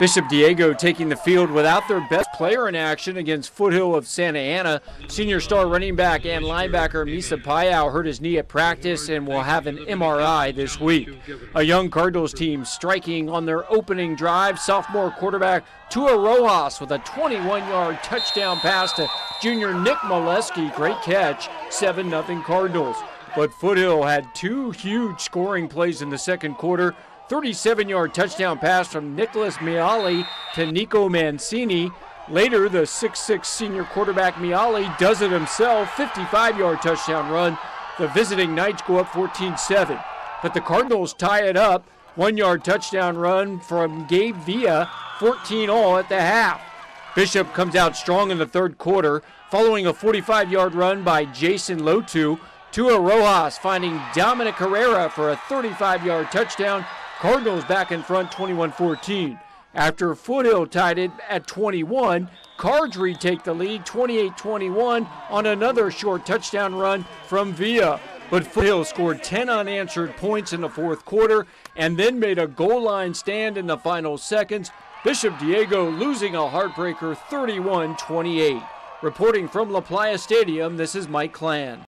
Bishop Diego taking the field without their best player in action against Foothill of Santa Ana. Senior star running back and linebacker Misa Payao hurt his knee at practice and will have an MRI this week. A young Cardinals team striking on their opening drive. Sophomore quarterback Tua Rojas with a 21-yard touchdown pass to junior Nick Molesky. Great catch, 7-0 Cardinals. But Foothill had two huge scoring plays in the second quarter. 37 yard touchdown pass from Nicholas Miali to Nico Mancini. Later, the 6'6 senior quarterback Miali does it himself, 55 yard touchdown run. The visiting Knights go up 14 7. But the Cardinals tie it up. One yard touchdown run from Gabe Villa, 14 all at the half. Bishop comes out strong in the third quarter, following a 45 yard run by Jason Lotu. Tua Rojas finding Dominic Herrera for a 35 yard touchdown Cardinals back in front 21 14. After Foothill tied it at 21, Cards retake the lead 28 21 on another short touchdown run from Villa. But Foothill scored 10 unanswered points in the fourth quarter and then made a goal line stand in the final seconds. Bishop Diego losing a heartbreaker 31 28. Reporting from La Playa Stadium, this is Mike Klan.